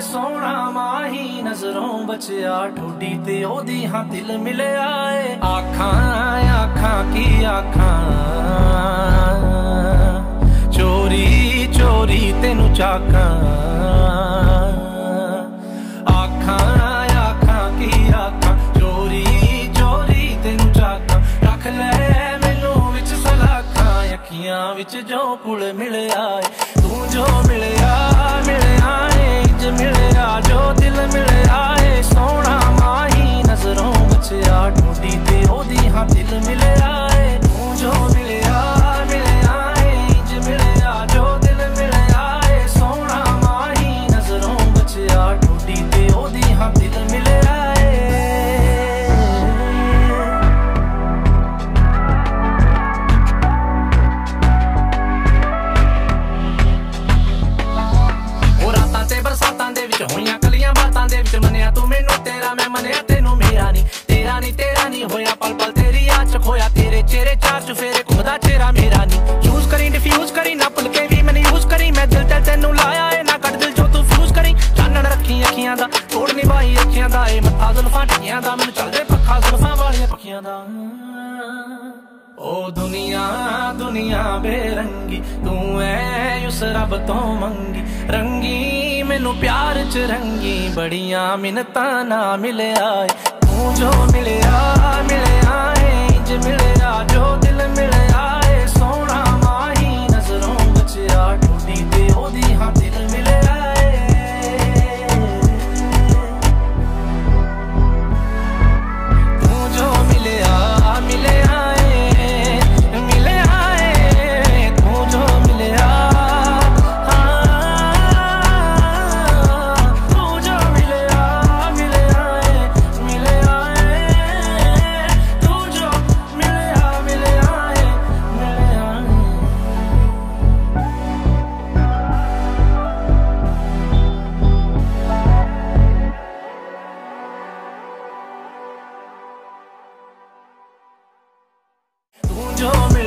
ਸੋਹਣਾ ਮਾਹੀ ਨਜ਼ਰੋਂ ਬਚਿਆ ਠੋਡੀ ਤੇ ਉਹਦੀ ਹਾਂ ਦਿਲ ਮਿਲਿਆ ਏ ਆਖਾਂ ਆਖਾਂ ਕੀ ਆਖਾਂ ਚੋਰੀ ਚੋਰੀ ਤੈਨੂੰ ਚਾਖਾਂ ਵਿੱਚ ਜੋ ਕੁਲ ਮਿਲਿਆ ਏ ਤੂੰ ਜੋ ਮਿਲਿਆ ਮਿਲਿਆ ਮੰਨਿਆ ਤੂੰ ਮੈਨੂੰ ਤੇਰਾ, ਮੈਂ ਮੰਨਿਆ ਤੈਨੂੰ ਮੇਰਾ ਨਹੀਂ ਤੇਰਾ ਨਹੀਂ ਤੇਰਾ ਨਹੀਂ ਹੋਇਆ ਪਲ ਪਲ, ਤੇਰੀ ਆਚ ਖੋਇਆ, ਤੇਰੇ ਚਿਹਰੇ ਚਾਰ ਚੁਫੇਰੇ ਖੁਦਾ ਚਿਹਰਾ ਮੇਰਾ ਨਹੀਂ ਚੂਜ਼ ਕਰੀ ਡਿਫਿਊਜ਼ ਕਰੀ, ਨਾ ਭੁੱਲ ਕੇ ਵੀ ਮੈਨੂੰ ਯੂਜ਼ ਕਰੀ। ਮੈਂ ਦਿਲ ਤੇ ਤੈਨੂੰ ਲਾਇਆ ਏ, ਨਾ ਕੱਢ ਦਿਲ ਚੋਂ ਤੂੰ ਫਿਊਜ਼ ਕਰੀ। ਚਾਨਣ ਰੱਖੀ ਅੱਖੀਆਂ ਦਾ ਤੋੜ ਨਿਭਾਈ ਅੱਖੀਆਂ ਦਾ ਏ। ਮੱਥਾ ਜ਼ੁਲਫਾਂ ਟਕੀਆਂ ਦਾ, ਮੈਨੂੰ ਚੱਲਦੇ ਪੱਖਾ ਜ਼ੁਲਫਾਂ ਵਾਲੀਆਂ ਪੱਖੀਆਂ ਦਾ। ਓ ਦੁਨੀਆ ਦੁਨੀਆ ਬੇਰੰਗੀ, ਤੂੰ ਐ ਉਸ ਰੱਬ ਤੋਂ ਮੰਗੀ। ਰੰਗੀ, ਮੈਨੂੰ ਪਿਆਰ ਚ ਰੰਗੀ। ਬੜੀਆਂ ਮਿੰਨਤਾਂ ਨਾ ਮਿਲਿਆ ਤੂੰ ਜੋ ਮਿਲਿਆ ਮਿਲਿਆ don't